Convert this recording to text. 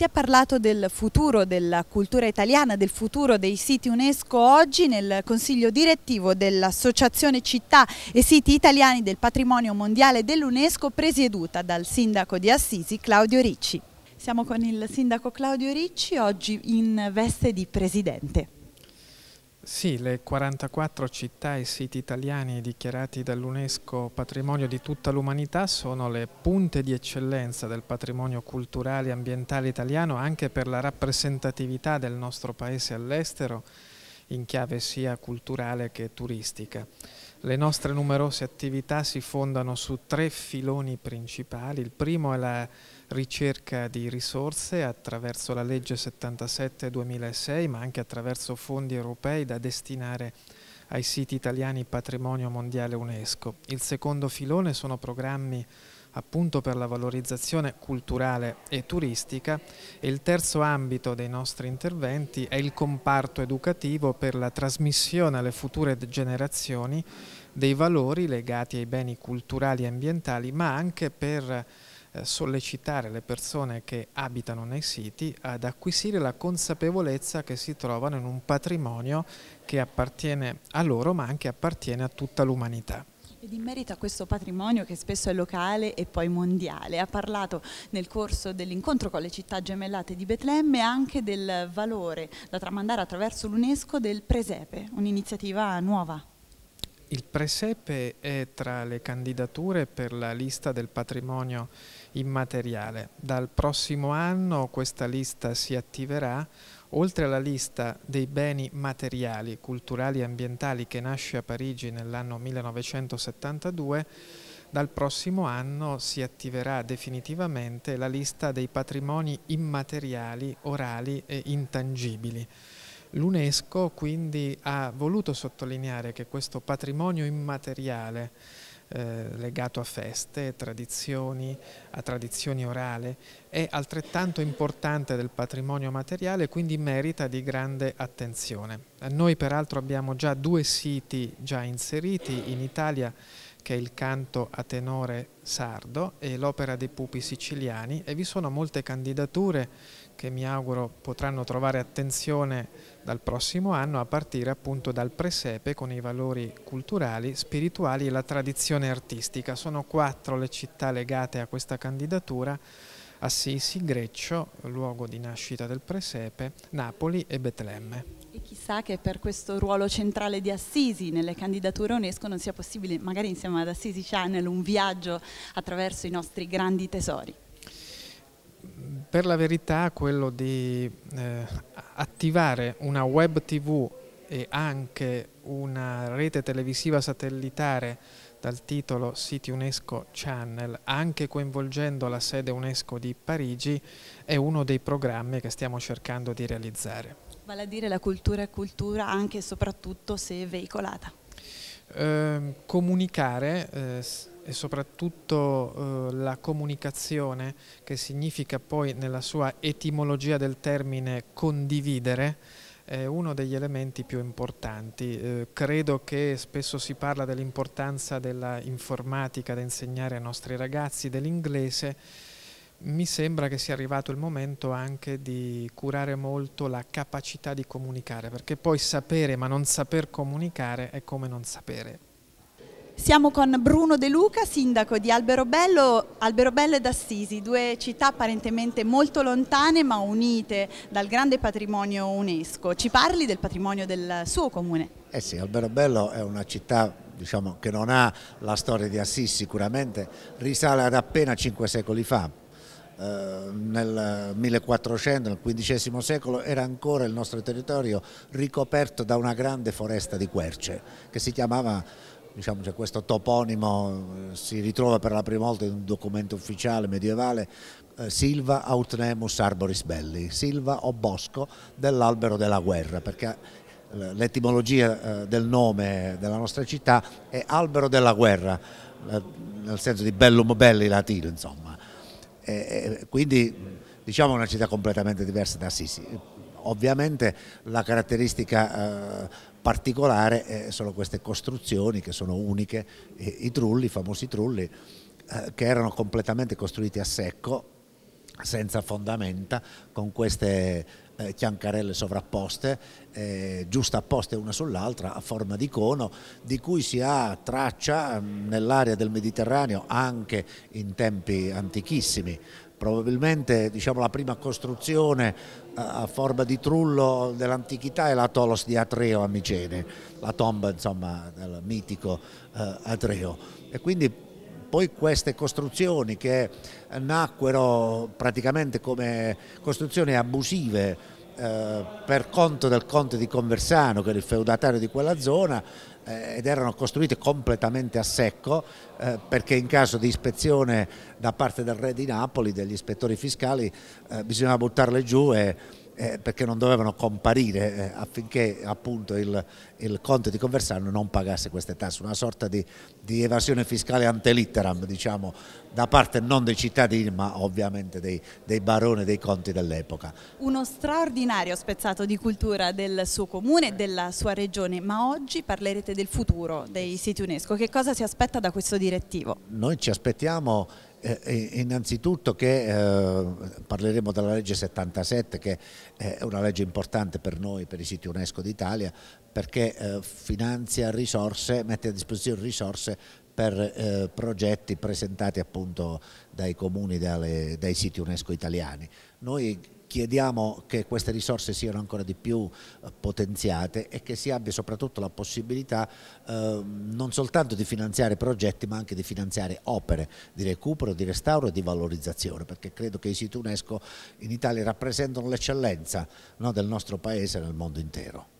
Si è parlato del futuro della cultura italiana, del futuro dei siti UNESCO oggi nel consiglio direttivo dell'Associazione Città e Siti Italiani del Patrimonio Mondiale dell'UNESCO presieduta dal sindaco di Assisi Claudio Ricci. Siamo con il sindaco Claudio Ricci oggi in veste di presidente. Sì, le 44 città e siti italiani dichiarati dall'UNESCO patrimonio di tutta l'umanità sono le punte di eccellenza del patrimonio culturale e ambientale italiano anche per la rappresentatività del nostro paese all'estero in chiave sia culturale che turistica. Le nostre numerose attività si fondano su tre filoni principali. Il primo è la ricerca di risorse attraverso la legge 77-2006 ma anche attraverso fondi europei da destinare ai siti italiani patrimonio mondiale UNESCO. Il secondo filone sono programmi appunto per la valorizzazione culturale e turistica e il terzo ambito dei nostri interventi è il comparto educativo per la trasmissione alle future generazioni dei valori legati ai beni culturali e ambientali ma anche per eh, sollecitare le persone che abitano nei siti ad acquisire la consapevolezza che si trovano in un patrimonio che appartiene a loro ma anche appartiene a tutta l'umanità. Ed in merito a questo patrimonio che spesso è locale e poi mondiale, ha parlato nel corso dell'incontro con le città gemellate di Betlemme anche del valore da tramandare attraverso l'UNESCO del presepe, un'iniziativa nuova. Il presepe è tra le candidature per la lista del patrimonio immateriale. Dal prossimo anno questa lista si attiverà, oltre alla lista dei beni materiali, culturali e ambientali che nasce a Parigi nell'anno 1972, dal prossimo anno si attiverà definitivamente la lista dei patrimoni immateriali, orali e intangibili. L'UNESCO quindi ha voluto sottolineare che questo patrimonio immateriale eh, legato a feste, tradizioni, a tradizioni orali, è altrettanto importante del patrimonio materiale e quindi merita di grande attenzione. Noi peraltro abbiamo già due siti già inseriti in Italia che è il canto a tenore sardo e l'opera dei pupi siciliani e vi sono molte candidature che mi auguro potranno trovare attenzione dal prossimo anno a partire appunto dal presepe con i valori culturali, spirituali e la tradizione artistica. Sono quattro le città legate a questa candidatura, Assisi, Greccio, luogo di nascita del presepe, Napoli e Betlemme. E chissà che per questo ruolo centrale di Assisi nelle candidature UNESCO non sia possibile, magari insieme ad Assisi Channel, un viaggio attraverso i nostri grandi tesori. Per la verità quello di eh, attivare una web tv e anche una rete televisiva satellitare dal titolo Siti UNESCO Channel, anche coinvolgendo la sede UNESCO di Parigi, è uno dei programmi che stiamo cercando di realizzare. Vale a dire la cultura è cultura anche e soprattutto se veicolata. Eh, comunicare eh, e soprattutto eh, la comunicazione che significa poi nella sua etimologia del termine condividere è uno degli elementi più importanti. Eh, credo che spesso si parla dell'importanza dell'informatica da insegnare ai nostri ragazzi, dell'inglese, mi sembra che sia arrivato il momento anche di curare molto la capacità di comunicare, perché poi sapere ma non saper comunicare è come non sapere. Siamo con Bruno De Luca, sindaco di Alberobello, Alberobello ed Assisi, due città apparentemente molto lontane ma unite dal grande patrimonio UNESCO. Ci parli del patrimonio del suo comune? Eh sì, Alberobello è una città diciamo, che non ha la storia di Assisi sicuramente, risale ad appena cinque secoli fa. Eh, nel 1400, nel XV secolo, era ancora il nostro territorio ricoperto da una grande foresta di querce che si chiamava diciamo, cioè questo toponimo eh, si ritrova per la prima volta in un documento ufficiale medievale eh, Silva Autnemus Arboris Belli, Silva o bosco dell'albero della guerra, perché l'etimologia del nome della nostra città è albero della guerra, nel senso di bellum belli latino insomma. E, quindi diciamo una città completamente diversa da Assisi. Ovviamente la caratteristica eh, particolare eh, sono queste costruzioni che sono uniche, i trulli, i famosi trulli, eh, che erano completamente costruiti a secco, senza fondamenta con queste eh, chiancarelle sovrapposte, eh, giustapposte una sull'altra a forma di cono, di cui si ha traccia mm, nell'area del Mediterraneo anche in tempi antichissimi. Probabilmente diciamo, la prima costruzione eh, a forma di trullo dell'antichità è la Tolos di Atreo a Micene, la tomba insomma, del mitico eh, Atreo. E quindi poi queste costruzioni che nacquero praticamente come costruzioni abusive eh, per conto del conte di Conversano che era il feudatario di quella zona eh, ed erano costruite completamente a secco eh, perché in caso di ispezione da parte del re di Napoli, degli ispettori fiscali, eh, bisognava buttarle giù e eh, perché non dovevano comparire eh, affinché appunto il, il, conte di Conversano non pagasse queste tasse, una sorta di, di evasione fiscale ante litteram diciamo, da parte non dei cittadini ma ovviamente dei, dei baroni dei conti dell'epoca. Uno straordinario spezzato di cultura del suo comune e della sua regione, ma oggi parlerete del futuro dei siti UNESCO, che cosa si aspetta da questo direttivo? Noi ci aspettiamo eh, innanzitutto che eh, parleremo della legge 77 che è una legge importante per noi, per i siti UNESCO d'Italia perché eh, finanzia risorse, mette a disposizione risorse per eh, progetti presentati appunto dai comuni, dalle, dai siti UNESCO italiani. Noi chiediamo che queste risorse siano ancora di più eh, potenziate e che si abbia soprattutto la possibilità eh, non soltanto di finanziare progetti ma anche di finanziare opere di recupero, di restauro e di valorizzazione perché credo che i siti UNESCO in Italia rappresentano l'eccellenza no, del nostro paese nel mondo intero.